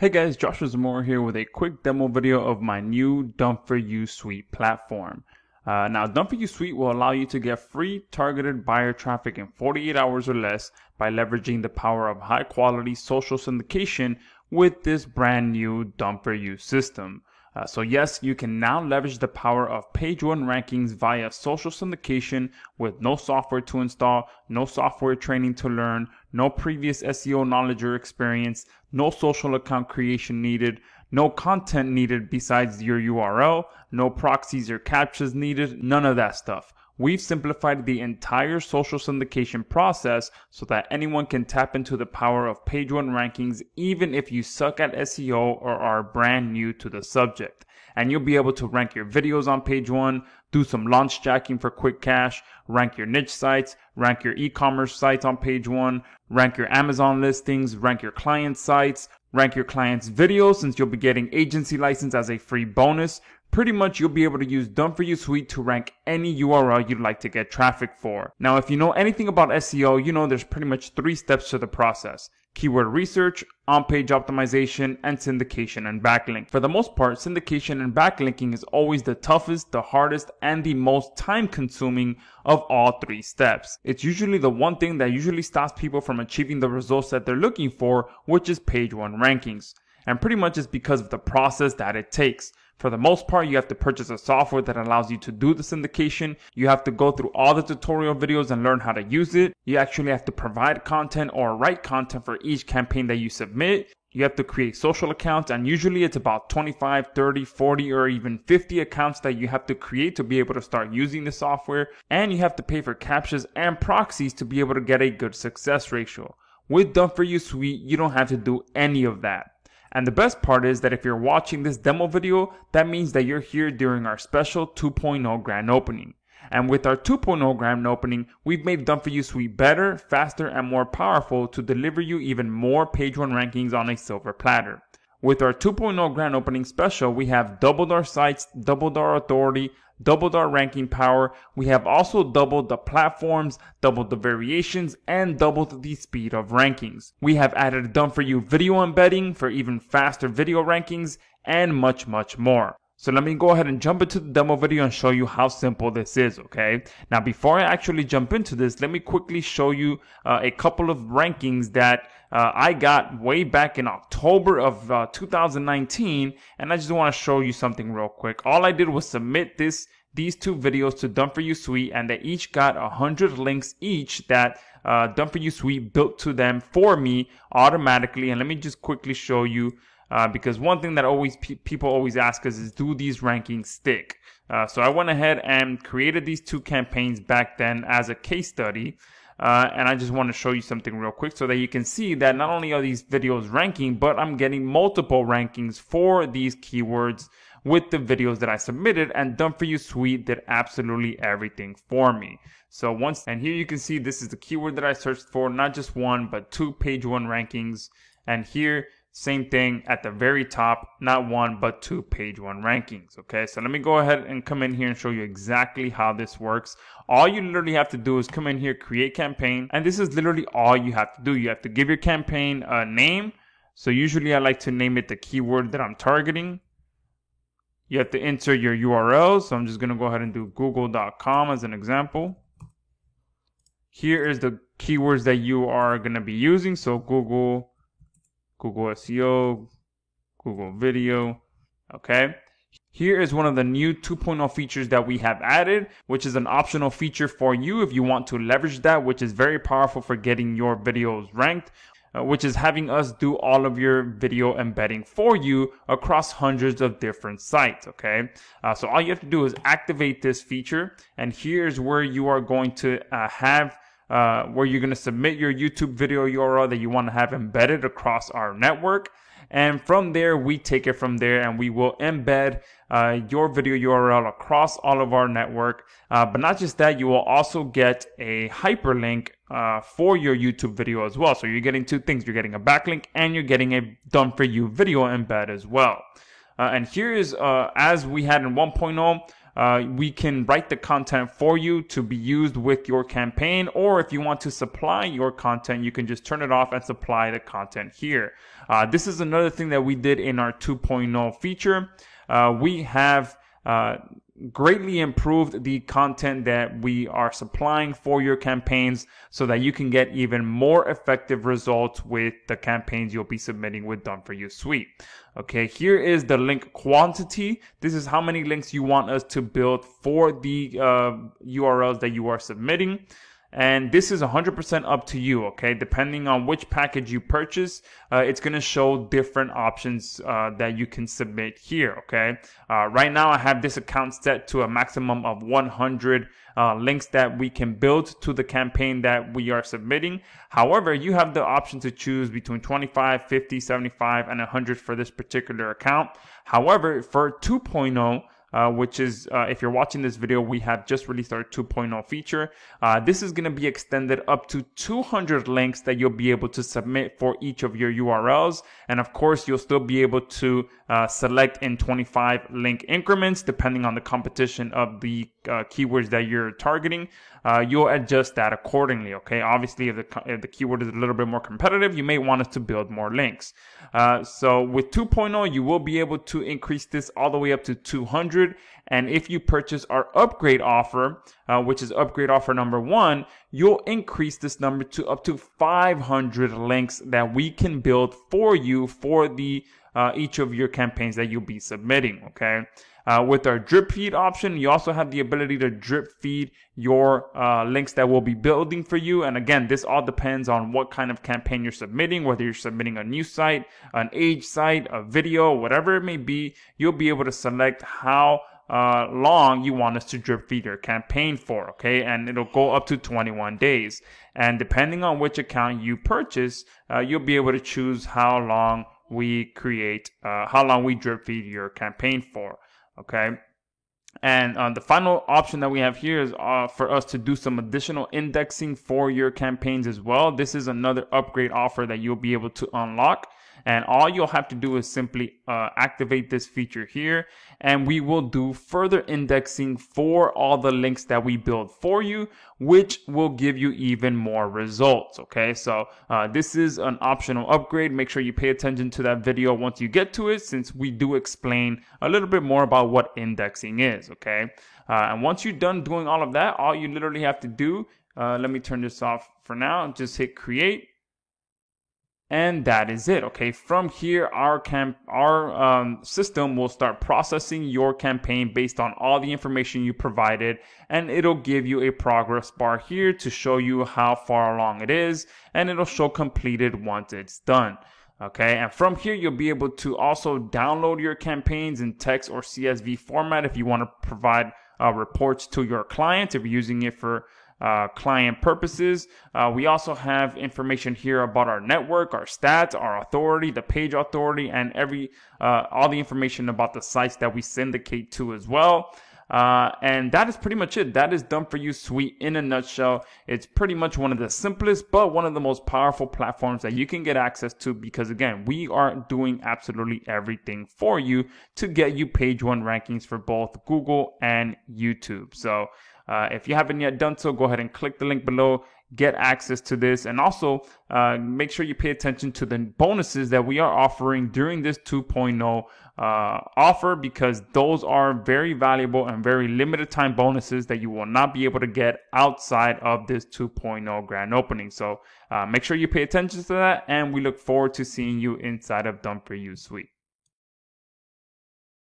Hey guys, Joshua Zamora here with a quick demo video of my new Done For You Suite platform. Uh, now, Done For You Suite will allow you to get free targeted buyer traffic in 48 hours or less by leveraging the power of high quality social syndication with this brand new Done For You system. Uh, so yes, you can now leverage the power of page one rankings via social syndication with no software to install, no software training to learn, no previous SEO knowledge or experience, no social account creation needed, no content needed besides your URL, no proxies or captchas needed, none of that stuff. We've simplified the entire social syndication process so that anyone can tap into the power of page one rankings even if you suck at SEO or are brand new to the subject. And you'll be able to rank your videos on page one, do some launch jacking for quick cash, rank your niche sites, rank your e-commerce sites on page one, rank your Amazon listings, rank your client sites, rank your clients' videos since you'll be getting agency license as a free bonus, Pretty much you'll be able to use Done For You Suite to rank any URL you'd like to get traffic for. Now if you know anything about SEO, you know there's pretty much three steps to the process. Keyword research, on-page optimization, and syndication and backlink. For the most part, syndication and backlinking is always the toughest, the hardest, and the most time consuming of all three steps. It's usually the one thing that usually stops people from achieving the results that they're looking for, which is page one rankings. And pretty much it's because of the process that it takes. For the most part, you have to purchase a software that allows you to do the syndication. You have to go through all the tutorial videos and learn how to use it. You actually have to provide content or write content for each campaign that you submit. You have to create social accounts and usually it's about 25, 30, 40 or even 50 accounts that you have to create to be able to start using the software. And you have to pay for captchas and proxies to be able to get a good success ratio. With Done For You Suite, you don't have to do any of that. And the best part is that if you're watching this demo video, that means that you're here during our special 2.0 grand opening. And with our 2.0 grand opening, we've made Done For You Suite better, faster, and more powerful to deliver you even more page one rankings on a silver platter. With our 2.0 grand opening special, we have doubled our sites, doubled our authority, doubled our ranking power. We have also doubled the platforms, doubled the variations, and doubled the speed of rankings. We have added done for you video embedding for even faster video rankings and much, much more. So let me go ahead and jump into the demo video and show you how simple this is, okay? Now, before I actually jump into this, let me quickly show you uh, a couple of rankings that uh, I got way back in October of uh, 2019, and I just want to show you something real quick. All I did was submit this these two videos to Done For You Suite, and they each got 100 links each that uh, For You Suite built to them for me automatically. And let me just quickly show you uh, because one thing that always pe- people always ask us is do these rankings stick? Uh, so I went ahead and created these two campaigns back then as a case study. Uh, and I just want to show you something real quick so that you can see that not only are these videos ranking, but I'm getting multiple rankings for these keywords with the videos that I submitted and Done For You Suite did absolutely everything for me. So once, and here you can see this is the keyword that I searched for, not just one, but two page one rankings. And here same thing at the very top, not one, but two page one rankings. Okay, so let me go ahead and come in here and show you exactly how this works. All you literally have to do is come in here, create campaign, and this is literally all you have to do. You have to give your campaign a name. So usually I like to name it the keyword that I'm targeting. You have to enter your URL. So I'm just going to go ahead and do google.com as an example. Here is the keywords that you are going to be using. So Google Google SEO, Google Video. Okay. Here is one of the new 2.0 features that we have added, which is an optional feature for you if you want to leverage that, which is very powerful for getting your videos ranked, uh, which is having us do all of your video embedding for you across hundreds of different sites. Okay. Uh, so all you have to do is activate this feature. And here's where you are going to uh, have uh, where you're going to submit your YouTube video URL that you want to have embedded across our network. And from there, we take it from there and we will embed uh, your video URL across all of our network. Uh, but not just that, you will also get a hyperlink uh, for your YouTube video as well. So you're getting two things. You're getting a backlink and you're getting a done for you video embed as well. Uh, and here is, uh, as we had in 1.0, uh, we can write the content for you to be used with your campaign. Or if you want to supply your content, you can just turn it off and supply the content here. Uh, this is another thing that we did in our 2.0 feature. Uh, we have uh, greatly improved the content that we are supplying for your campaigns so that you can get even more effective results with the campaigns you'll be submitting with Done For You Suite. Okay, here is the link quantity. This is how many links you want us to build for the uh, URLs that you are submitting. And this is 100% up to you, okay? Depending on which package you purchase, uh, it's going to show different options uh, that you can submit here, okay? Uh, right now, I have this account set to a maximum of 100 uh, links that we can build to the campaign that we are submitting. However, you have the option to choose between 25, 50, 75, and 100 for this particular account. However, for 2.0, uh, which is uh, if you're watching this video, we have just released our 2.0 feature. Uh, this is going to be extended up to 200 links that you'll be able to submit for each of your URLs. And of course, you'll still be able to uh, select in 25 link increments depending on the competition of the uh, keywords that you're targeting. Uh, you'll adjust that accordingly. Okay. Obviously, if the, if the keyword is a little bit more competitive, you may want us to build more links. so with 2.0, you will be able to increase this all the way up to 200 and if you purchase our upgrade offer, uh, which is upgrade offer number one, you'll increase this number to up to 500 links that we can build for you for the uh, each of your campaigns that you'll be submitting. Okay. Uh, with our drip feed option, you also have the ability to drip feed your uh, links that we'll be building for you. And again, this all depends on what kind of campaign you're submitting, whether you're submitting a new site, an age site, a video, whatever it may be, you'll be able to select how uh, long you want us to drip feed your campaign for, okay? And it'll go up to 21 days. And depending on which account you purchase, uh, you'll be able to choose how long we create, uh, how long we drip feed your campaign for okay? And uh, the final option that we have here is uh, for us to do some additional indexing for your campaigns as well. This is another upgrade offer that you'll be able to unlock. And all you'll have to do is simply uh, activate this feature here and we will do further indexing for all the links that we build for you, which will give you even more results. Okay, so uh, this is an optional upgrade. Make sure you pay attention to that video once you get to it, since we do explain a little bit more about what indexing is. Okay, uh, and once you're done doing all of that, all you literally have to do, uh, let me turn this off for now, just hit create and that is it okay? From here our camp our um, system will start processing your campaign based on all the information you provided and it'll give you a progress bar here to show you how far along it is and it'll show completed once it's done okay? And from here you'll be able to also download your campaigns in text or csv format if you want to provide uh, reports to your clients if you're using it for uh, client purposes. Uh, we also have information here about our network, our stats, our authority, the page authority, and every uh, all the information about the sites that we syndicate to as well. Uh, and that is pretty much it. That is done for you suite in a nutshell. It's pretty much one of the simplest, but one of the most powerful platforms that you can get access to because again, we are doing absolutely everything for you to get you page one rankings for both Google and YouTube. So uh, if you haven't yet done so, go ahead and click the link below, get access to this, and also uh, make sure you pay attention to the bonuses that we are offering during this 2.0 uh, offer because those are very valuable and very limited time bonuses that you will not be able to get outside of this 2.0 grand opening. So uh, make sure you pay attention to that, and we look forward to seeing you inside of Done For You Suite.